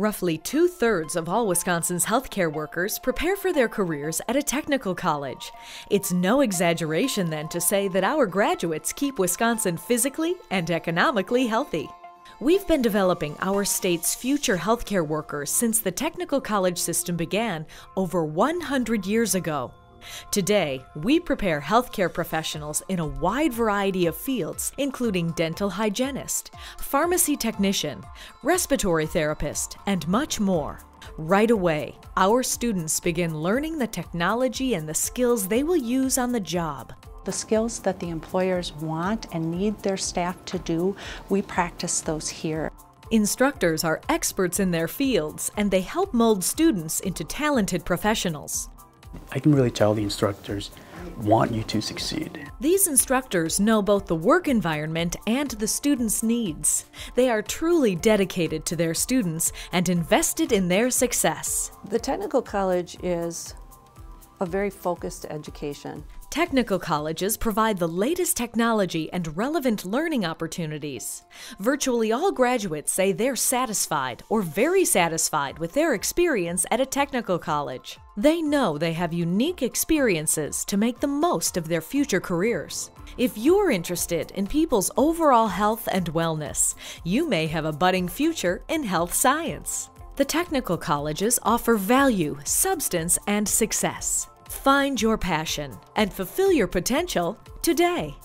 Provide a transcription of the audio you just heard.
Roughly two thirds of all Wisconsin's healthcare workers prepare for their careers at a technical college. It's no exaggeration, then, to say that our graduates keep Wisconsin physically and economically healthy. We've been developing our state's future healthcare workers since the technical college system began over 100 years ago. Today, we prepare healthcare professionals in a wide variety of fields, including dental hygienist, pharmacy technician, respiratory therapist, and much more. Right away, our students begin learning the technology and the skills they will use on the job. The skills that the employers want and need their staff to do, we practice those here. Instructors are experts in their fields and they help mold students into talented professionals. I can really tell the instructors want you to succeed. These instructors know both the work environment and the students' needs. They are truly dedicated to their students and invested in their success. The technical college is a very focused education. Technical colleges provide the latest technology and relevant learning opportunities. Virtually all graduates say they're satisfied or very satisfied with their experience at a technical college. They know they have unique experiences to make the most of their future careers. If you're interested in people's overall health and wellness, you may have a budding future in health science. The technical colleges offer value, substance, and success. Find your passion and fulfill your potential today.